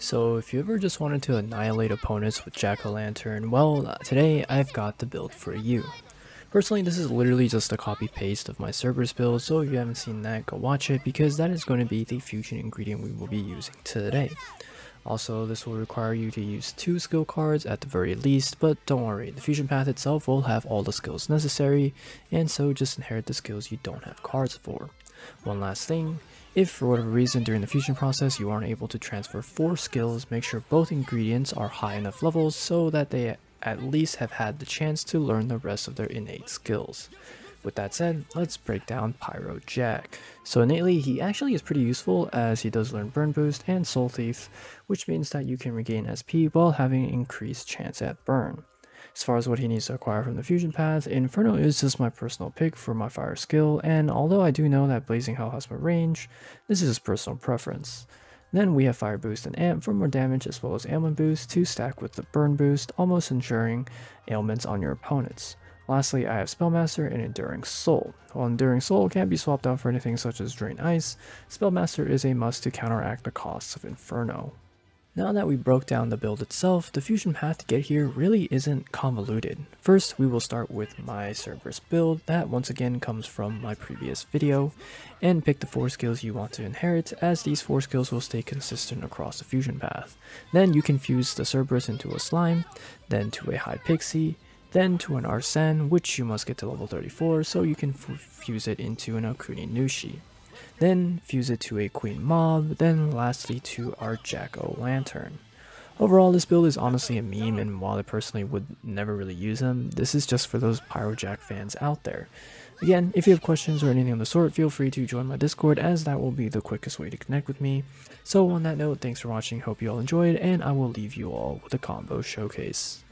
So if you ever just wanted to annihilate opponents with Jack-O-Lantern, well, uh, today I've got the build for you. Personally, this is literally just a copy-paste of my Cerberus build, so if you haven't seen that, go watch it, because that is going to be the fusion ingredient we will be using today. Also, this will require you to use two skill cards at the very least, but don't worry, the fusion path itself will have all the skills necessary, and so just inherit the skills you don't have cards for. One last thing, if for whatever reason during the fusion process you aren't able to transfer 4 skills, make sure both ingredients are high enough levels so that they at least have had the chance to learn the rest of their innate skills. With that said, let's break down Pyro Jack. So innately, he actually is pretty useful as he does learn Burn Boost and Soul Thief, which means that you can regain SP while having increased chance at burn. As far as what he needs to acquire from the fusion path, Inferno is just my personal pick for my fire skill, and although I do know that Blazing Hell has more range, this is his personal preference. Then we have Fire Boost and Amp for more damage as well as Ailment Boost to stack with the Burn Boost, almost ensuring ailments on your opponents. Lastly, I have Spellmaster and Enduring Soul. While Enduring Soul can't be swapped out for anything such as Drain Ice, Spellmaster is a must to counteract the costs of Inferno. Now that we broke down the build itself, the fusion path to get here really isn't convoluted. First, we will start with my Cerberus build that once again comes from my previous video, and pick the 4 skills you want to inherit as these 4 skills will stay consistent across the fusion path. Then you can fuse the Cerberus into a slime, then to a high pixie, then to an Arsene which you must get to level 34 so you can fuse it into an Okuninushi then fuse it to a Queen Mab, then lastly to our Jack-O-Lantern. Overall, this build is honestly a meme, and while I personally would never really use them, this is just for those Pyro Jack fans out there. Again, if you have questions or anything of the sort, feel free to join my Discord, as that will be the quickest way to connect with me. So on that note, thanks for watching, hope you all enjoyed, and I will leave you all with a combo showcase.